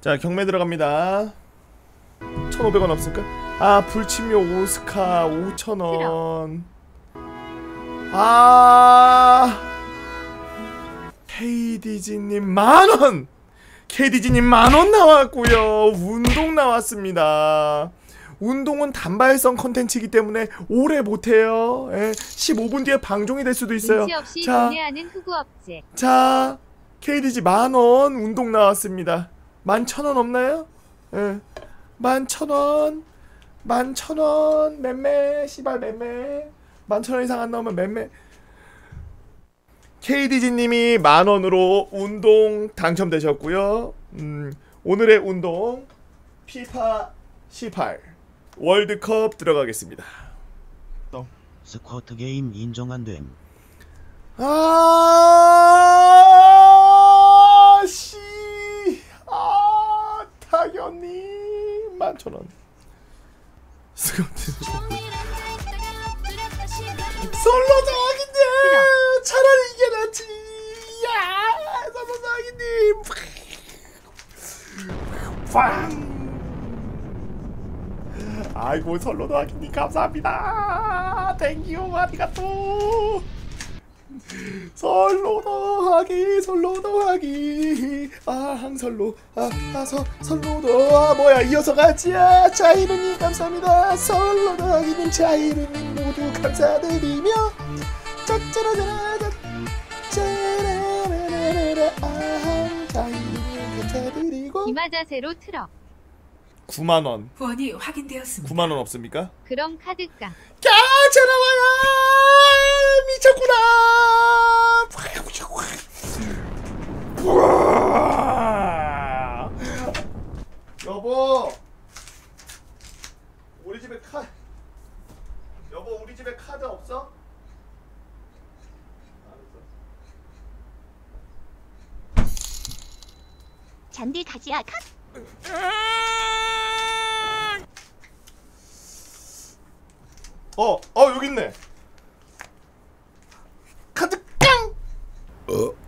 자 경매 들어갑니다. 1500원 없을까? 아 불침료 오스카 5000원. 아 KDG님 만원! KDG님 만원 나왔고요. 운동 나왔습니다 운동은 단발성 컨텐츠이기 때문에 오래 못해요 예, 15분 뒤에 방종이 될 수도 있어요 자. 자, KDG 만원 운동 나왔습니다. 만 천 원 없나요? 예. 만천 원. 만천 원. 맴매. 씨발 맴매. 만천 원 이상 안 나오면 맴매. KDG 님이 만 원으로 운동 당첨되셨고요. 음, 오늘의 운동 피파 18 월드컵 들어가겠습니다. 스쿼트 게임 인정 안 됨. 아, 씨. 아, 당연히 만천 원. 스쿼트. 솔로 정학인데 차라리 이게 낫지. 야, 솔로 정학님. 빵. 아이고 솔로 정학님 감사합니다. 땡큐 아리가또. 설로 더하기 설로 더하기. 아항 설로. 아서 설로 더 뭐야 이어서 가지야 자이르님 감사합니다. 설로 더하기님 자이르님 모두 감사드리며. 짜짜라짜라 짜라라라라 아항 자이르님 감사드리고. 기마자세로 트럭. 9만 원 후원이 확인되었습니다. 9만 원 없습니까? 그럼 카드깡. 야, 전화와요! 미쳤구나! 여보! 우리 집에 카 여보, 우리 집에 카드 없어? 잔디 가지야 카 어, 어, 여기 있네. 카드 깡! 어?